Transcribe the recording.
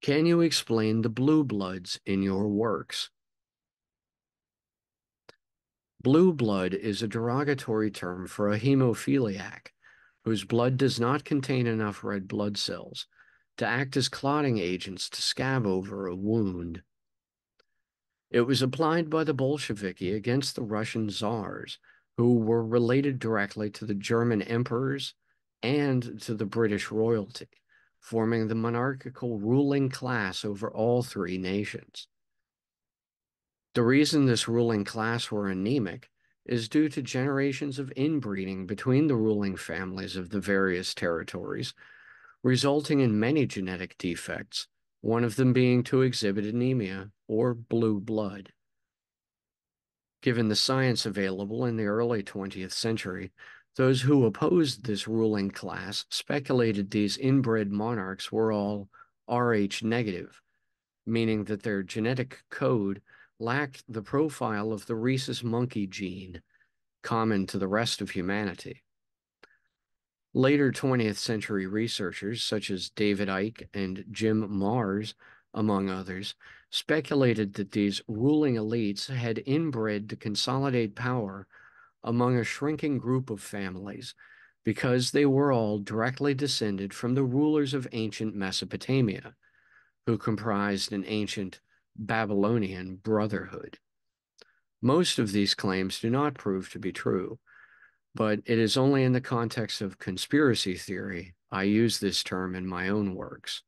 Can you explain the blue bloods in your works? Blue blood is a derogatory term for a hemophiliac whose blood does not contain enough red blood cells to act as clotting agents to scab over a wound. It was applied by the Bolsheviki against the Russian czars, who were related directly to the German emperors and to the British royalty, forming the monarchical ruling class over all three nations. The reason this ruling class were anemic is due to generations of inbreeding between the ruling families of the various territories, resulting in many genetic defects, one of them being to exhibit anemia or blue blood. Given the science available in the early 20th century, those who opposed this ruling class speculated these inbred monarchs were all Rh negative, meaning that their genetic code lacked the profile of the rhesus monkey gene, common to the rest of humanity. Later 20th century researchers, such as David Icke and Jim Marrs, among others, speculated that these ruling elites had inbred to consolidate power among a shrinking group of families because they were all directly descended from the rulers of ancient Mesopotamia, who comprised an ancient Babylonian brotherhood. Most of these claims do not prove to be true, but it is only in the context of conspiracy theory I use this term in my own works.